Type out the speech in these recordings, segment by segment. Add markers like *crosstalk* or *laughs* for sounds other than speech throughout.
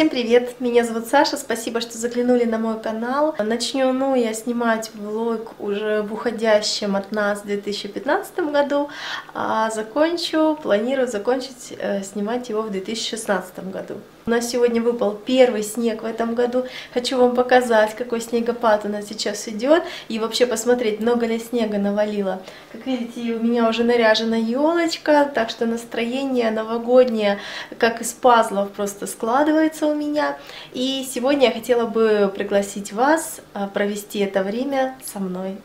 Всем привет! Меня зовут Саша, спасибо, что заглянули на мой канал. Начну ну, я снимать влог уже в уходящем от нас 2015 году, а закончу, планирую закончить э, снимать его в 2016 году. У нас сегодня выпал первый снег в этом году. Хочу вам показать, какой снегопад у нас сейчас идет. И вообще посмотреть, много ли снега навалило. Как видите, у меня уже наряжена елочка, так что настроение новогоднее, как из пазлов, просто складывается у меня. И сегодня я хотела бы пригласить вас а, провести это время со мной.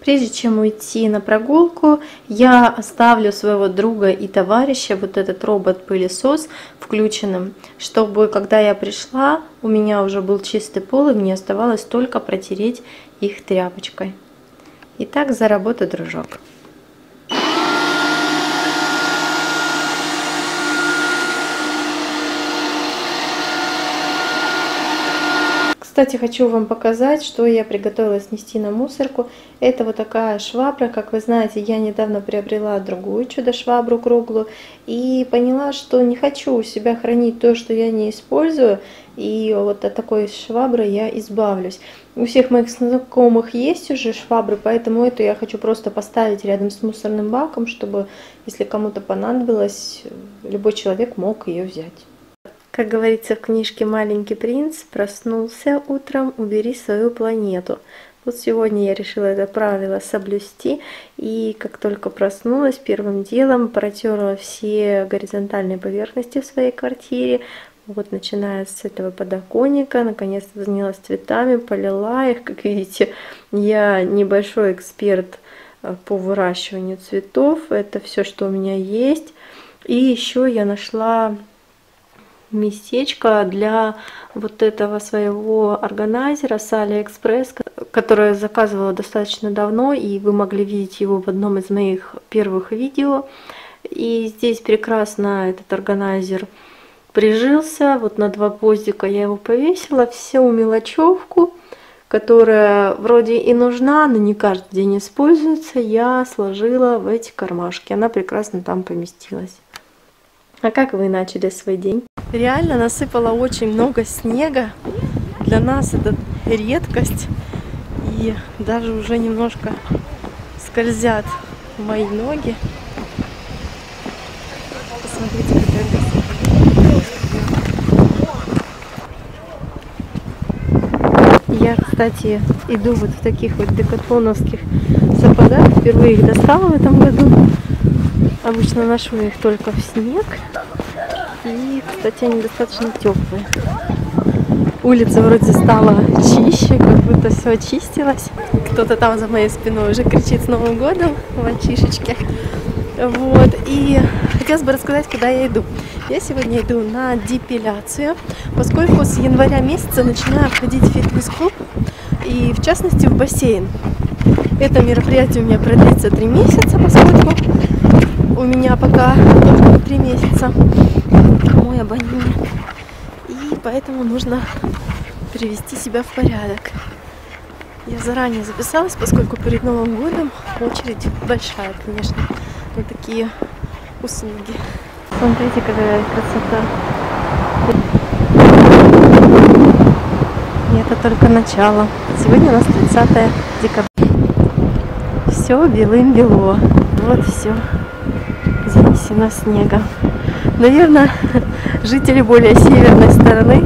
Прежде чем уйти на прогулку, я оставлю своего друга и товарища, вот этот робот-пылесос, включенным, чтобы, когда я пришла, у меня уже был чистый пол, и мне оставалось только протереть их тряпочкой. Итак, за работу, дружок. Кстати, хочу вам показать, что я приготовила снести на мусорку. Это вот такая швабра. Как вы знаете, я недавно приобрела другую чудо-швабру круглую. И поняла, что не хочу у себя хранить то, что я не использую. И вот от такой швабры я избавлюсь. У всех моих знакомых есть уже швабры, поэтому эту я хочу просто поставить рядом с мусорным баком, чтобы, если кому-то понадобилось, любой человек мог ее взять. Как говорится в книжке «Маленький принц», проснулся утром, убери свою планету. Вот сегодня я решила это правило соблюсти, и как только проснулась, первым делом протерла все горизонтальные поверхности в своей квартире, вот начиная с этого подоконника, наконец-то занялась цветами, полила их. Как видите, я небольшой эксперт э, по выращиванию цветов, это все, что у меня есть. И еще я нашла местечко для вот этого своего органайзера с Алиэкспресс, которое я заказывала достаточно давно, и вы могли видеть его в одном из моих первых видео. И здесь прекрасно этот органайзер прижился, вот на два гвоздика я его повесила, всю мелочевку, которая вроде и нужна, но не каждый день используется, я сложила в эти кармашки, она прекрасно там поместилась. А как вы начали свой день? Реально насыпало очень много снега. Для нас это редкость. И даже уже немножко скользят мои ноги. Посмотрите, какая красота. Я, кстати, иду вот в таких вот декатлоновских сапогах. Впервые их достала в этом году. Обычно ношу их только в снег. Кстати, они достаточно теплые. Улица вроде стала чище, как будто все очистилось. Кто-то там за моей спиной уже кричит с Новым годом, мальчишечки. Вот, и хотелось бы рассказать, куда я иду. Я сегодня иду на депиляцию, поскольку с января месяца начинаю ходить в фитнес-клуб и, в частности, в бассейн. Это мероприятие у меня продлится три месяца, поскольку у меня пока три месяца мой абонемент. И поэтому нужно привести себя в порядок. Я заранее записалась, поскольку перед Новым годом очередь большая, конечно, на такие услуги. Смотрите, какая красота. И это только начало. Сегодня у нас 30 декабря. Все белым-бело. Вот все занесено снегом. Наверное, жители более северной стороны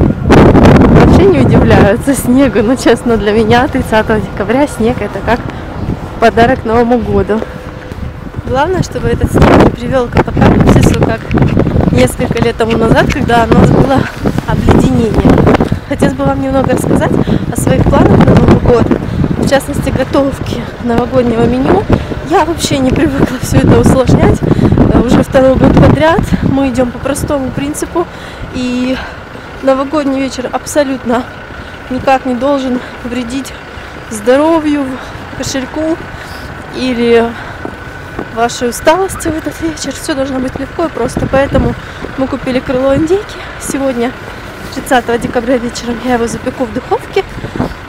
вообще не удивляются снегу, но честно для меня 30 декабря снег это как подарок Новому году. Главное, чтобы этот снег не привел к апокалипсису, как несколько лет тому назад, когда у нас было обледенение. Хотелось бы вам немного рассказать о своих планах на Новый год, в частности, готовки новогоднего меню. Я вообще не привыкла все это усложнять уже второй год подряд. Мы идем по простому принципу. И новогодний вечер абсолютно никак не должен вредить здоровью, кошельку или вашей усталости в этот вечер. Все должно быть легко и просто. Поэтому мы купили крыло индейки. Сегодня, 30 декабря вечером, я его запеку в духовке.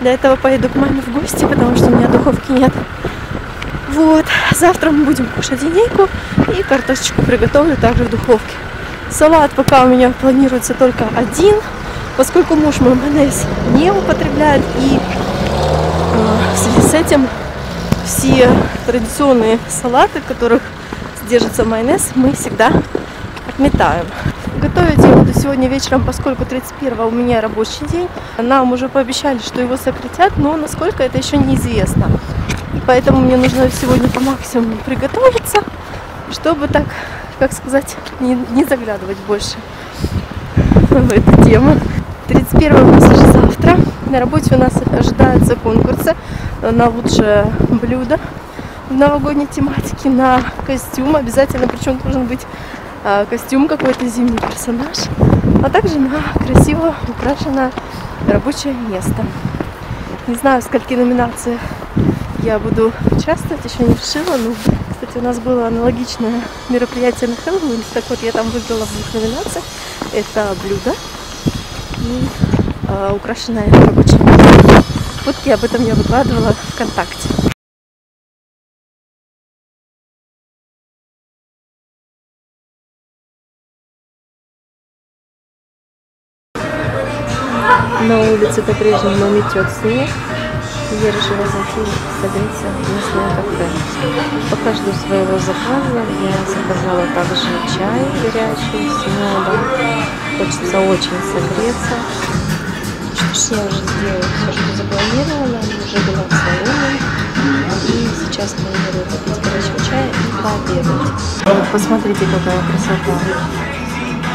Для этого поеду к маме в гости, потому что у меня духовки нет. Вот, завтра мы будем кушать индейку и картошечку приготовлю также в духовке. Салат пока у меня планируется только один. Поскольку муж мой майонез не употребляет, и э, в связи с этим все традиционные салаты, в которых содержится майонез, мы всегда отметаем. Готовить я буду сегодня вечером, поскольку 31 у меня рабочий день. Нам уже пообещали, что его сократят, но насколько это еще неизвестно. И поэтому мне нужно сегодня по максимуму приготовиться, чтобы так, как сказать, не, не заглядывать больше в эту тему. 31 у нас уже завтра. На работе у нас ожидаются конкурсы на лучшее блюдо в новогодней тематике, на костюм. Обязательно, причем должен быть а, костюм какой-то зимний персонаж, а также на красиво украшенное рабочее место. Не знаю, скольки номинациях я буду участвовать, еще не решила. Ну, кстати, у нас было аналогичное мероприятие на Хэллоуин. Так вот, я там выиграла в двух номинациях. Это блюдо и э, украшенное рабочее место. Фотки об этом я выкладывала ВКонтакте. На улице по-прежнему метет снег. Я решила зайти согреться в местное кафе. Пока жду своего заказа, я заказала также чай горячий с медом. Хочется очень согреться. Что ж, я уже сделала все, что запланировала. Уже была в салоне. И сейчас планирую попить горячего чая и пообедать. Посмотрите, какая красота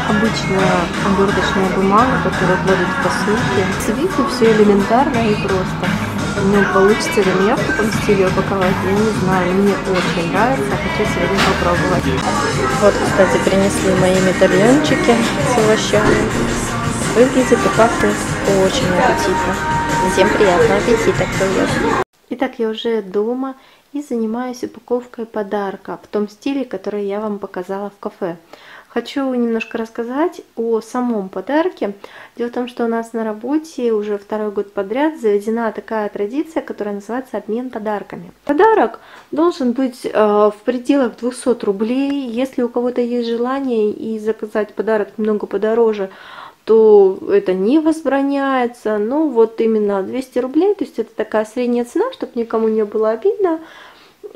обычная оберточная бумага, которую кладут в посылки. Виду все элементарно и просто. Ну, получится ли меня в таком стиле упаковать, я не знаю. Мне очень нравится, хочу сегодня попробовать. Вот, кстати, принесли мои медальончики с овощами. Выглядит и пахнет очень аппетитно. Всем приятного аппетита, кто ест. Итак, я уже дома и занимаюсь упаковкой подарка в том стиле, который я вам показала в кафе. Хочу немножко рассказать о самом подарке. Дело в том, что у нас на работе уже второй год подряд заведена такая традиция, которая называется обмен подарками. Подарок должен быть э, в пределах 200 рублей. Если у кого-то есть желание и заказать подарок немного подороже, то это не возбраняется. Ну вот именно 200 рублей, то есть это такая средняя цена, чтобы никому не было обидно.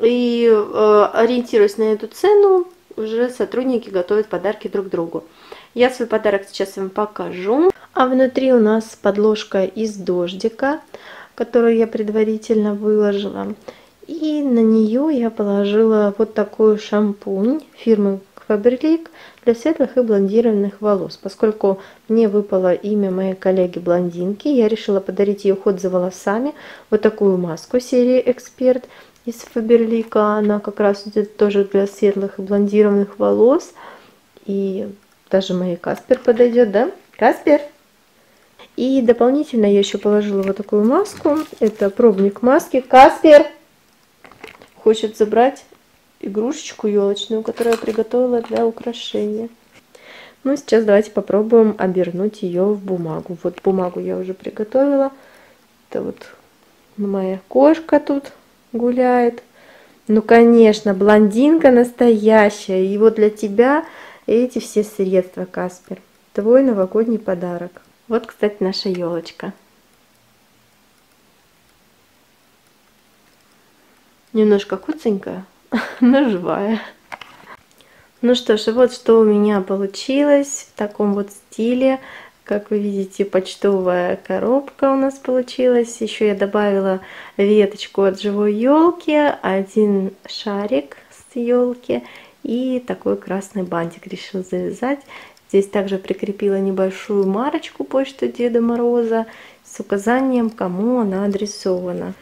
И э, ориентируясь на эту цену, уже сотрудники готовят подарки друг другу. Я свой подарок сейчас вам покажу. А внутри у нас подложка из дождика, которую я предварительно выложила. И на нее я положила вот такой шампунь фирмы Faberlic для светлых и блондированных волос. Поскольку мне выпало имя моей коллеги-блондинки, я решила подарить ей уход за волосами. Вот такую маску серии «Эксперт» из Фаберлика. Она как раз идет тоже для светлых и блондированных волос. И даже моей Каспер подойдет, да? Каспер! И дополнительно я еще положила вот такую маску. Это пробник маски. Каспер хочет забрать игрушечку елочную, которую я приготовила для украшения. Ну, сейчас давайте попробуем обернуть ее в бумагу. Вот бумагу я уже приготовила. Это вот моя кошка тут гуляет. Ну, конечно, блондинка настоящая. И вот для тебя эти все средства, Каспер. Твой новогодний подарок. Вот, кстати, наша елочка. Немножко куценькая, *laughs* но живая. Ну что ж, вот что у меня получилось в таком вот стиле. Как вы видите, почтовая коробка у нас получилась. Еще я добавила веточку от живой елки, один шарик с елки и такой красный бантик решил завязать. Здесь также прикрепила небольшую марочку почты Деда Мороза с указанием, кому она адресована.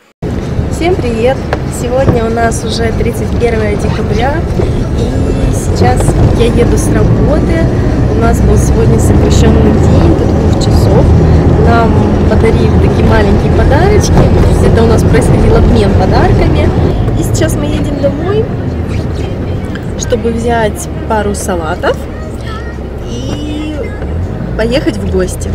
Всем привет! Сегодня у нас уже 31 декабря и сейчас я еду с работы у нас был сегодня сокращенный день часов. Нам подарили такие маленькие подарочки. Это у нас происходил обмен подарками. И сейчас мы едем домой, чтобы взять пару салатов и поехать в гости.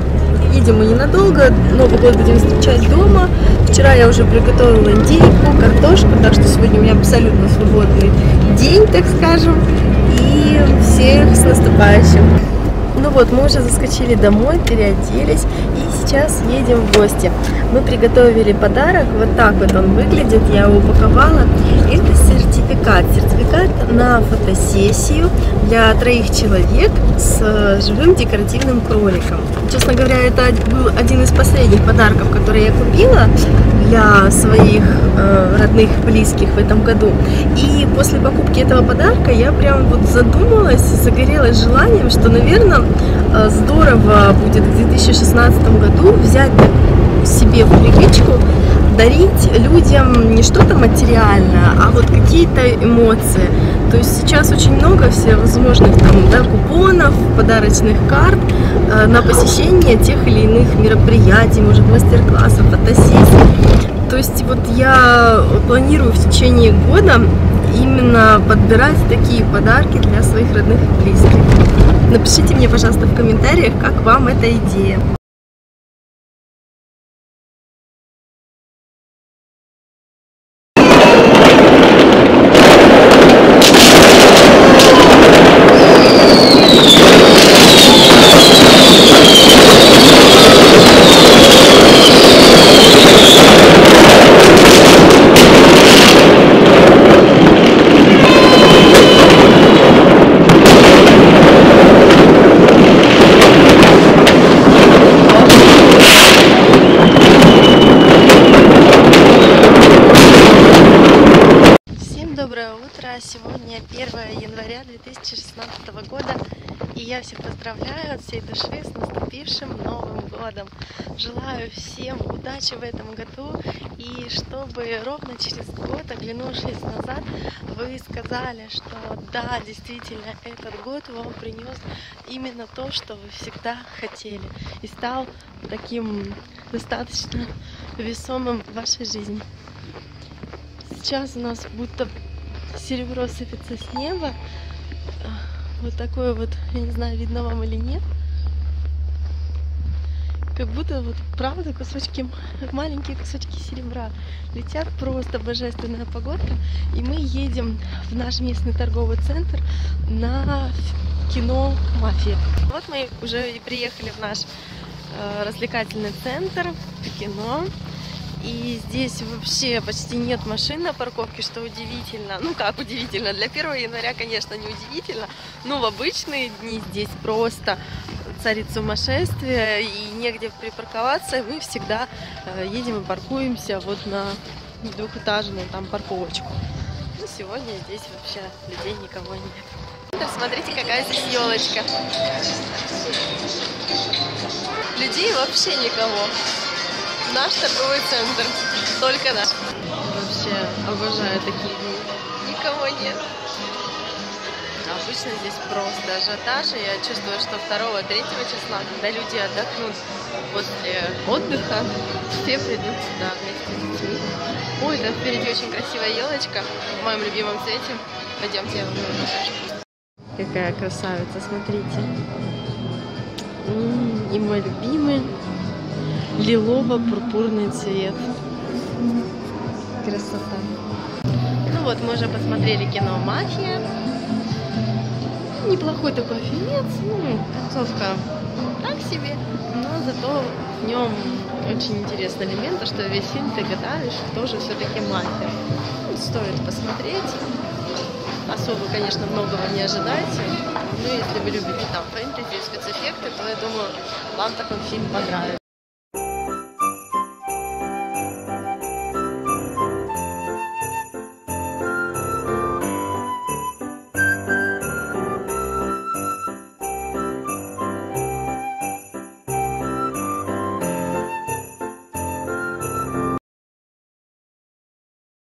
Едем мы ненадолго, Новый год будем встречать дома. Вчера я уже приготовила индейку, картошку, так что сегодня у меня абсолютно свободный день, так скажем. И всех с наступающим! Ну вот, мы уже заскочили домой, переоделись и сейчас едем в гости. Мы приготовили подарок, вот так вот он выглядит, я его упаковала. Это сертификат, на фотосессию для троих человек с живым декоративным кроликом. Честно говоря, это был один из последних подарков, которые я купила для своих э, родных, близких в этом году. И после покупки этого подарка я прям вот задумалась, загорелась желанием, что, наверное, э, здорово будет в 2016 году взять себе в привычку дарить людям не что-то материальное, а вот какие-то эмоции. То есть сейчас очень много всевозможных там, да, купонов, подарочных карт э, на посещение тех или иных мероприятий, может мастер-классов, фотосессий. То есть вот я планирую в течение года именно подбирать такие подарки для своих родных и близких. Напишите мне, пожалуйста, в комментариях, как вам эта идея. Сегодня 1 января 2016 года и я всех поздравляю от всей души с наступившим Новым Годом. Желаю всем удачи в этом году и чтобы ровно через год, оглянувшись назад, вы сказали, что да, действительно, этот год вам принес именно то, что вы всегда хотели и стал таким достаточно весомым в вашей жизни. Сейчас у нас будто серебро сыпется с неба. Вот такое вот, я не знаю, видно вам или нет. Как будто вот правда кусочки, маленькие кусочки серебра летят, просто божественная погодка. И мы едем в наш местный торговый центр на кино «Мафия». Вот мы уже и приехали в наш э, развлекательный центр, кино. И здесь вообще почти нет машин на парковке, что удивительно. Ну как удивительно, для 1 января, конечно, не удивительно. Но в обычные дни здесь просто царит сумасшествие и негде припарковаться. Мы всегда э, едем и паркуемся вот на двухэтажную там парковочку. Ну, сегодня здесь вообще людей никого нет. Смотрите, какая здесь елочка. Людей вообще никого наш торговый центр. Только наш. Вообще обожаю такие дни. Никого нет. Обычно здесь просто ажиотаж, и я чувствую, что 2-3 числа, когда люди отдохнут после отдыха, все придут сюда вместе с детьми. Ой, там впереди очень красивая елочка в моем любимом цвете. Пойдемте, я вам покажу. Какая красавица, смотрите. И мой любимый лилово-пурпурный цвет. Красота. Ну вот, мы уже посмотрели кино «Мафия». Неплохой такой фильмец. Ну, концовка так себе, но зато в нем очень интересный элемент, что весь фильм ты гадаешь, кто же все-таки мафия. Ну, стоит посмотреть. Особо, конечно, многого не ожидайте. Но если вы любите там фэнтези, спецэффекты, то я думаю, вам такой фильм понравится.